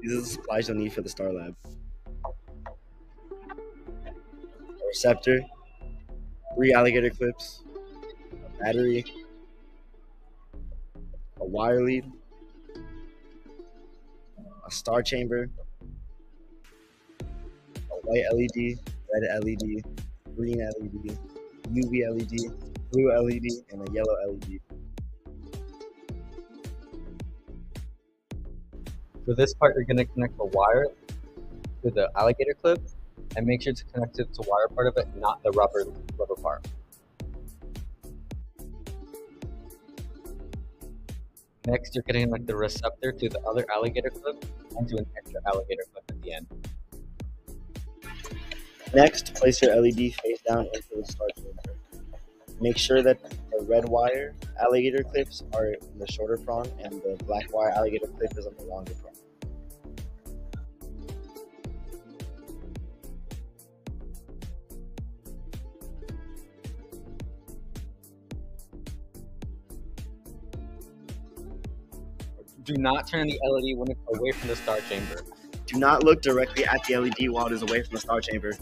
These are the supplies you'll need for the Star Lab. A receptor, three alligator clips, a battery, a wire lead, a star chamber, a white LED, red LED, green LED, UV LED, blue LED, and a yellow LED. For this part, you're going to connect the wire to the alligator clip and make sure to connect it to the wire part of it, not the rubber rubber part. Next, you're going to connect the receptor to the other alligator clip and to an extra alligator clip at the end. Next, place your LED face down into the star. Make sure that the red wire alligator clips are in the shorter prong and the black wire alligator clip is on the longer prong. Do not turn the LED when it's away from the star chamber. Do not look directly at the LED while it is away from the star chamber.